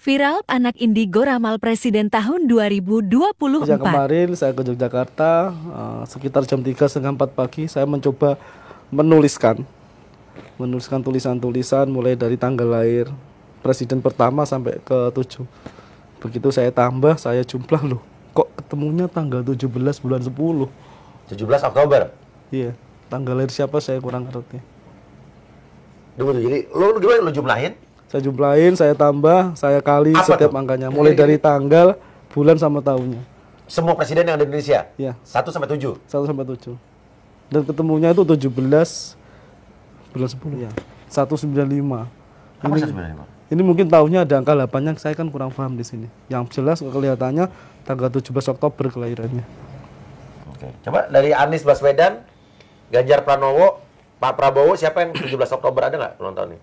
Viral anak indigo ramal presiden tahun 2024. Sejak kemarin saya ke Yogyakarta eh, sekitar jam 3 setengah 4 pagi saya mencoba menuliskan menuliskan tulisan-tulisan mulai dari tanggal lahir presiden pertama sampai ke 7. Begitu saya tambah saya jumlah loh kok ketemunya tanggal 17 bulan 10. 17 Oktober. Iya, tanggal lahir siapa saya kurang ngerti. Jadi lu gimana lu jumlahin? Saya jumlahin, saya tambah, saya kali Apa setiap tuh? angkanya mulai dari tanggal, bulan sama tahunnya. Semua presiden yang ada di Indonesia? Iya. 1 sampai 7. 1 sampai 7. Dan ketemunya itu 17 bulan 10 ya. 195. Apa Ini, 195? ini mungkin tahunnya ada angka 8 saya kan kurang paham di sini. Yang jelas kelihatannya tanggal 17 Oktober kelahirannya. Oke. Coba dari Anies Baswedan, Ganjar Pranowo, Pak Prabowo, siapa yang 17 Oktober ada nggak ulang tahun nih?